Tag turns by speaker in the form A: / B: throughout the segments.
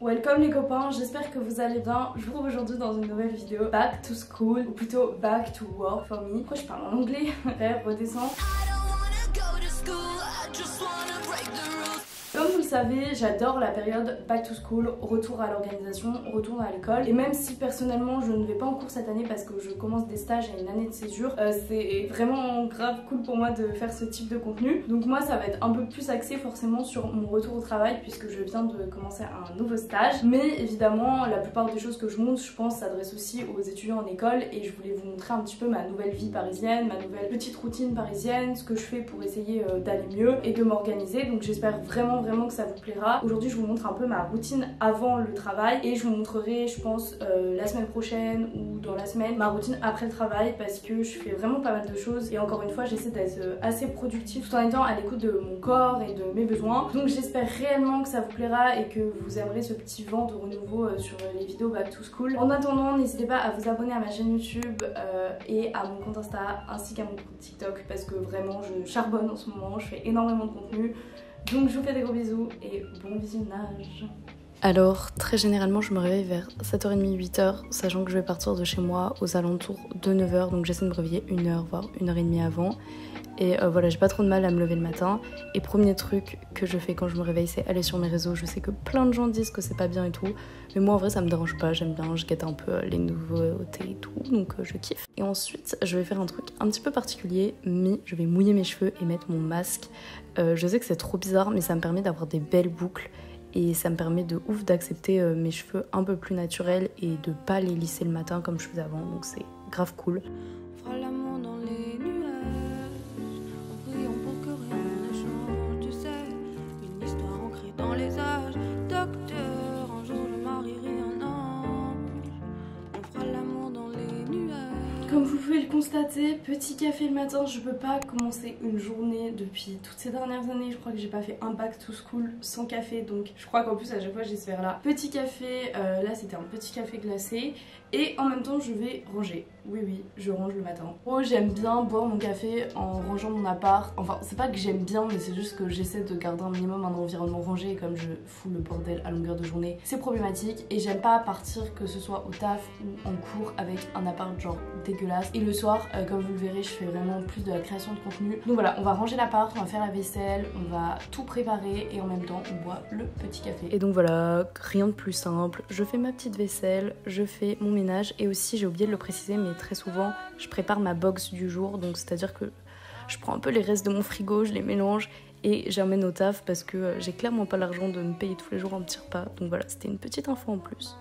A: Welcome les copains, j'espère que vous allez bien. Je vous retrouve aujourd'hui dans une nouvelle vidéo Back to School, ou plutôt Back to Work for me. Pourquoi je parle en anglais? Frère, redescends. Le savez, j'adore la période back to school, retour à l'organisation, retour à l'école. Et même si personnellement je ne vais pas en cours cette année parce que je commence des stages et une année de césure, euh, c'est vraiment grave cool pour moi de faire ce type de contenu. Donc moi ça va être un peu plus axé forcément sur mon retour au travail puisque je viens de commencer un nouveau stage. Mais évidemment la plupart des choses que je montre je pense s'adressent aussi aux étudiants en école et je voulais vous montrer un petit peu ma nouvelle vie parisienne, ma nouvelle petite routine parisienne, ce que je fais pour essayer euh, d'aller mieux et de m'organiser. Donc j'espère vraiment vraiment que ça vous plaira. Aujourd'hui je vous montre un peu ma routine avant le travail et je vous montrerai je pense euh, la semaine prochaine ou dans la semaine ma routine après le travail parce que je fais vraiment pas mal de choses et encore une fois j'essaie d'être euh, assez productive tout en étant à l'écoute de mon corps et de mes besoins. Donc j'espère réellement que ça vous plaira et que vous aimerez ce petit vent de renouveau euh, sur les vidéos Back to School. En attendant n'hésitez pas à vous abonner à ma chaîne YouTube et à mon compte Insta ainsi qu'à mon compte TikTok parce que vraiment je charbonne en ce moment, je fais énormément de contenu. Donc je vous fais des gros bisous et bon visionnage.
B: Alors, très généralement, je me réveille vers 7h30, 8h, sachant que je vais partir de chez moi aux alentours de 9h, donc j'essaie de me réveiller une heure, voire une heure et demie avant. Et euh, voilà, j'ai pas trop de mal à me lever le matin. Et premier truc que je fais quand je me réveille, c'est aller sur mes réseaux. Je sais que plein de gens disent que c'est pas bien et tout, mais moi en vrai, ça me dérange pas. J'aime bien, je guette un peu les nouveautés et tout, donc euh, je kiffe. Et ensuite, je vais faire un truc un petit peu particulier, mais je vais mouiller mes cheveux et mettre mon masque. Euh, je sais que c'est trop bizarre, mais ça me permet d'avoir des belles boucles et ça me permet de ouf d'accepter mes cheveux un peu plus naturels et de pas les lisser le matin comme je faisais avant, donc c'est grave cool.
A: Constater, petit café le matin, je peux pas commencer une journée depuis toutes ces dernières années. Je crois que j'ai pas fait un back to school sans café, donc je crois qu'en plus à chaque fois j'ai ce verre là. Petit café, euh, là c'était un petit café glacé et en même temps je vais ranger. Oui oui, je range le matin. Oh j'aime bien boire mon café en rangeant mon appart. Enfin c'est pas que j'aime bien mais c'est juste que j'essaie de garder un minimum un environnement rangé et comme je fous le bordel à longueur de journée, c'est problématique et j'aime pas partir que ce soit au taf ou en cours avec un appart genre dégueulasse. Et le soir, euh, comme vous le verrez, je fais vraiment plus de la création de contenu. Donc voilà, on va ranger l'appart, on va faire la vaisselle, on va tout préparer et en même temps on boit le petit café.
B: Et donc voilà, rien de plus simple. Je fais ma petite vaisselle, je fais mon ménage et aussi j'ai oublié de le préciser mais très souvent je prépare ma box du jour donc c'est à dire que je prends un peu les restes de mon frigo, je les mélange et j'emmène au taf parce que euh, j'ai clairement pas l'argent de me payer tous les jours un petit repas donc voilà c'était une petite info en plus.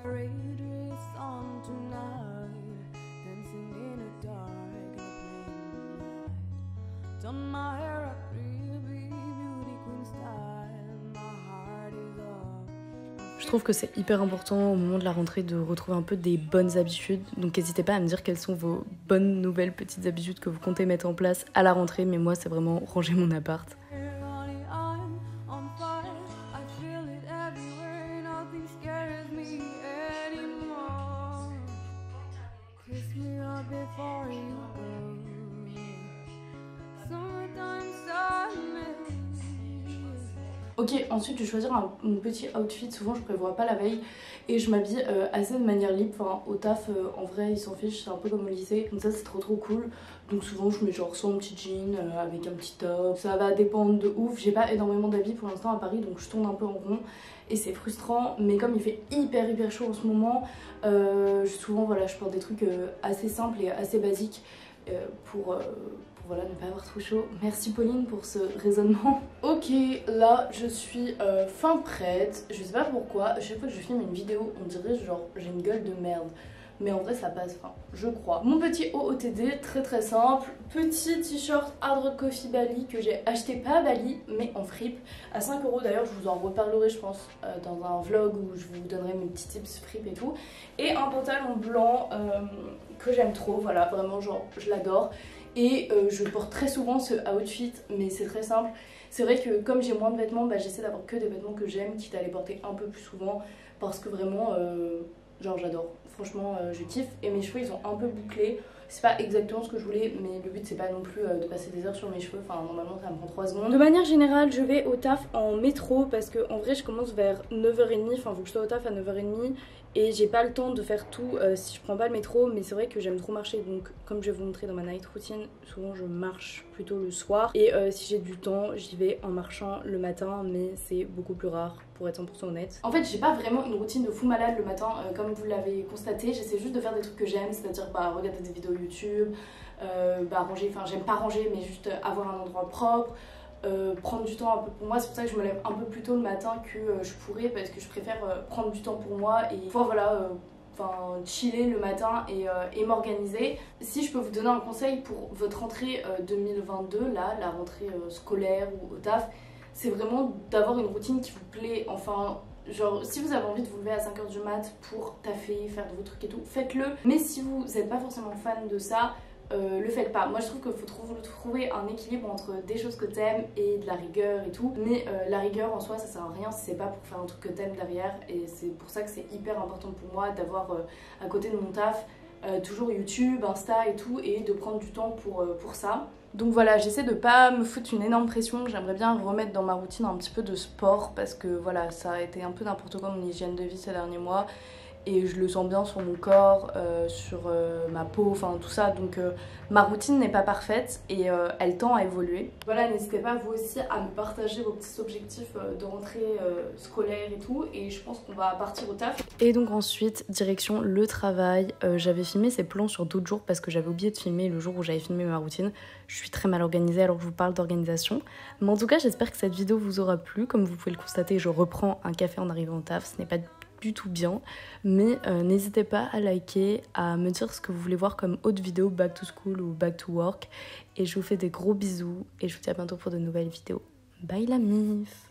B: Je trouve que c'est hyper important au moment de la rentrée de retrouver un peu des bonnes habitudes. Donc n'hésitez pas à me dire quelles sont vos bonnes nouvelles petites habitudes que vous comptez mettre en place à la rentrée. Mais moi, c'est vraiment ranger mon appart.
A: Ok, ensuite je vais choisir un, petit outfit, souvent je prévois pas la veille et je m'habille euh, assez de manière libre, enfin au taf euh, en vrai ils s'en fichent, c'est un peu comme au lycée, donc ça c'est trop trop cool. Donc souvent je mets genre soit un petit jean euh, avec un petit top, ça va dépendre de ouf, j'ai pas énormément d'habits pour l'instant à Paris donc je tourne un peu en rond. Et c'est frustrant mais comme il fait hyper hyper chaud en ce moment, souvent voilà je porte des trucs assez simples et assez basiques pour voilà, ne pas avoir trop chaud. Merci Pauline pour ce raisonnement. Ok, là je suis euh, fin prête. Je sais pas pourquoi, à chaque fois que je filme une vidéo, on dirait genre j'ai une gueule de merde. Mais en vrai ça passe, enfin je crois. Mon petit OOTD, très très simple. Petit t-shirt Hard Coffee Bali que j'ai acheté pas à Bali mais en fripe. À 5 euros d'ailleurs, je vous en reparlerai je pense euh, dans un vlog où je vous donnerai mes petits tips fripe et tout. Et un pantalon blanc euh, que j'aime trop, voilà vraiment genre je l'adore. Et euh, je porte très souvent ce outfit, mais c'est très simple. C'est vrai que comme j'ai moins de vêtements, bah, j'essaie d'avoir que des vêtements que j'aime, quitte à les porter un peu plus souvent, parce que vraiment, euh, genre j'adore. Franchement, euh, je kiffe. Et mes cheveux, ils sont un peu bouclés. C'est pas exactement ce que je voulais, mais le but c'est pas non plus euh, de passer des heures sur mes cheveux. Enfin, normalement ça me prend 3 secondes.
B: De manière générale, je vais au taf en métro parce que en vrai, je commence vers 9h30. Enfin, faut que je sois au taf à 9h30 et j'ai pas le temps de faire tout euh, si je prends pas le métro. Mais c'est vrai que j'aime trop marcher. Donc, comme je vais vous montrer dans ma night routine, souvent je marche plutôt le soir. Et euh, si j'ai du temps, j'y vais en marchant le matin, mais c'est beaucoup plus rare pour être 100% honnête.
A: En fait, j'ai pas vraiment une routine de fou malade le matin, comme vous l'avez constaté. J'essaie juste de faire des trucs que j'aime, c'est-à-dire bah, regarder des vidéos YouTube, euh, bah, ranger, enfin j'aime pas ranger mais juste avoir un endroit propre, euh, prendre du temps un peu pour moi, c'est pour ça que je me lève un peu plus tôt le matin que euh, je pourrais parce que je préfère prendre du temps pour moi et pouvoir voilà enfin chiller le matin et, et m'organiser. Si je peux vous donner un conseil pour votre rentrée 2022, là, la rentrée scolaire ou au taf, c'est vraiment d'avoir une routine qui vous plaît. Enfin, genre, si vous avez envie de vous lever à 5h du mat pour taffer, faire de vos trucs et tout, faites-le. Mais si vous n'êtes pas forcément fan de ça, euh, le faites pas. Moi je trouve qu'il faut trouver un équilibre entre des choses que t'aimes et de la rigueur et tout. Mais euh, la rigueur en soi ça sert à rien si c'est pas pour faire un truc que t'aimes derrière. Et c'est pour ça que c'est hyper important pour moi d'avoir euh, à côté de mon taf toujours YouTube, Insta et tout et de prendre du temps pour, pour ça. Donc voilà, j'essaie de pas me foutre une énorme pression. J'aimerais bien remettre dans ma routine un petit peu de sport parce que voilà, ça a été un peu n'importe quoi mon hygiène de vie ces derniers mois et je le sens bien sur mon corps, euh, sur euh, ma peau, enfin tout ça. Donc euh, ma routine n'est pas parfaite et elle tend à évoluer. Voilà, n'hésitez pas vous aussi à me partager vos petits objectifs de rentrée scolaire et tout. Et je pense qu'on va partir au taf.
B: Et donc ensuite, direction le travail. j'avais filmé ces plans sur d'autres jours parce que j'avais oublié de filmer le jour où j'avais filmé ma routine. Je suis très mal organisée alors que je vous parle d'organisation. Mais en tout cas, j'espère que cette vidéo vous aura plu. Comme vous pouvez le constater, je reprends un café en arrivant au taf. Ce n'est pas tout bien. Mais euh, n'hésitez pas à liker, à me dire ce que vous voulez voir comme autre vidéo back to school ou back to work. Et je vous fais des gros bisous et je vous dis à bientôt pour de nouvelles vidéos. Bye la mif